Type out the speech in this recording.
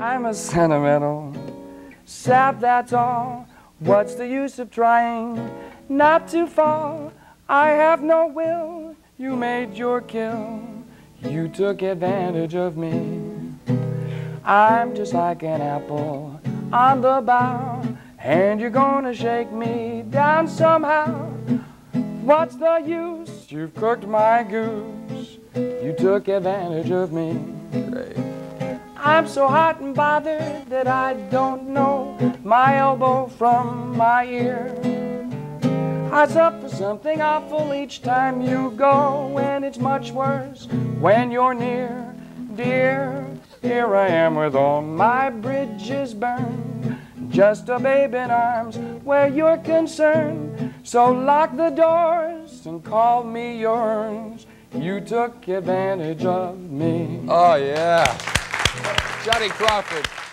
I'm a sentimental sap, that's all. What's the use of trying not to fall? I have no will, you made your kill. You took advantage of me. I'm just like an apple on the bough, and you're gonna shake me down somehow. What's the use? You've cooked my goose. You took advantage of me. Great. I'm so hot and bothered that I don't know my elbow from my ear. I suffer something awful each time you go, and it's much worse when you're near. Dear, here I am with all my bridges burned, just a babe in arms where you're concerned. So lock the doors and call me yours. You took advantage of me. Oh, yeah. Johnny Crawford.